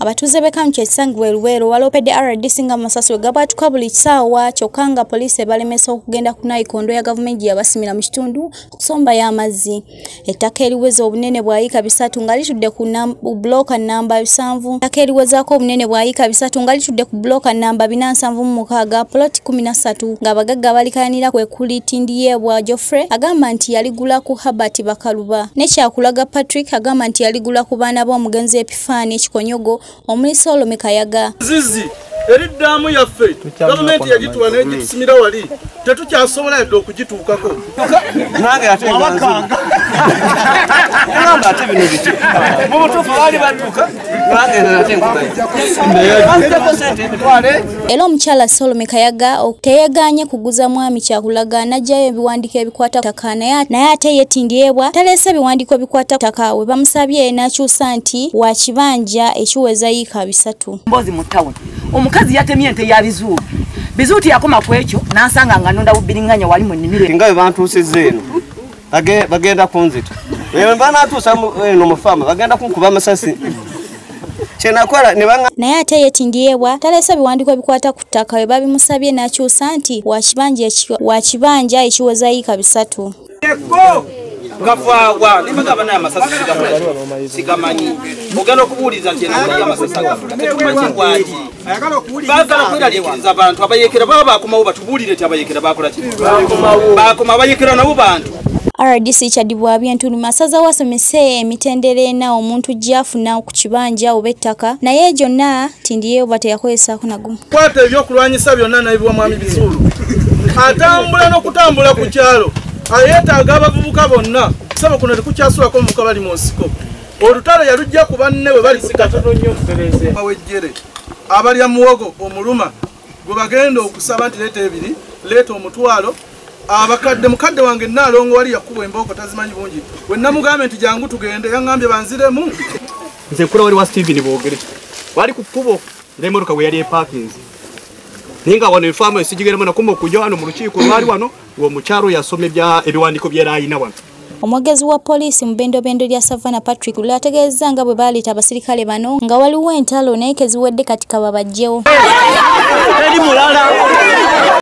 abatuuze b'ekkaunti ekisangibwa eluweero waloopedde rdc nga masasi we gabwatuka buli kisaawa kyokka nga poliisi ebalemesa okugenda ku nayikondo ya gavumenti gye yabasimira mu kitundu kusomba y'amazzi. Ettaka eriweza obunene bwayika bisatu nga litudde ku bulooka namba bisanvu ettaka eriwezaako obunene bwayika bisatu nga litudde ku bulooka namba bina nsanvu mu mukaaga poloti kumi na ssatu ng'abagagga balikayanira kwe kuli tindiyebwa joffrey agamba nti yaligula ku habert bakaluba. Nekyakulaga patrick agamba nti yaligula ku baana b'omugenzi epifaani ekikonyogo omulisa olome kayaga. Zizi eri ddaamu yaffe. Gavumenti yagituwa negitusimira wali. Tetukyasobola yadde okugituukako nange ate bino biti mu butuufu baali badduka nange ate nkubaanzireko sente emitwale era omukyala solome kayaga teyeganye kuguza mwami kyakulaga najjayo ebiwandiiko ebikwata ttaka naye ate yetindyebwa taleese ebiwandiiko ebikwata ttaka we bamusabye n'akyusa nti wa kibanja ekiweza yiika bisatu mbozi mu tawuni omukazi yatemye ente ya bizuuti bizuuti yakoma ku ekyo n'ansanga nga nonda bubiriŋŋanya wali mu nnimiro. Nga bwe bantuusizza eno bagenda kunzita. Banatuusa eno mufama bagenda kunkuba amasasi kyenakola naye ate yetindyebwa taleese biwandiiko ebikwata ku ttaka we babimusabye n'akyusa nti wa kibanja ekiweza yiika bisatu gavaawa nimagaba naye amasasi sigamanyi. Ogenda okubuuliza nti enawulira amasasi agatumanyi ngwaki baagala kweraliikiriza abantu abayekera baba bakomawo batubuulire ti abayekera bakola ki? Bakoma abayekera nabo bantu rdc kyadibwa byentuluma asaza wasomese emitendera ena omuntu gyafuna ku kibanja oba ettaka naye gyonna tindiyeyo ba teyakolesaako nagumu kwata ebyokulwanyisa byonna nabibwa mwami bizuulu atambula n'okutambula ku kyalo. Ayeetaaga abavubuka bonna saba kuno tekukyasulako omuvuka bali mu nsiko. Olutalo yalujja ku banne bwe bali sikatono nnyo wejjere abalya muwogo omuluma gwe bagenda okusaba nti leeta ebiri leeta omutwalo abakadde mukadde wange naalongo wali yakuba embooko tazimanyi bungi we namugambe nti jangu tugende yaŋŋambye banziremu nze nkula wali wa steven boogere wali ku kkubo ngaemmotoka we yali epakinzi naye nga wano efaamu esigigeremu nakuma okujja wano mu lukiiko lwali wano ng'omukyalo yasoma ebiwandiiko byera ayina wano omwogezi wa poliisi mu bendobendo lya savana patrick lwe ategeezezza nga bwe baaleeta abasirikale bano nga waliwo entalo naye keziwedde kati kaba bajjewo eri mulala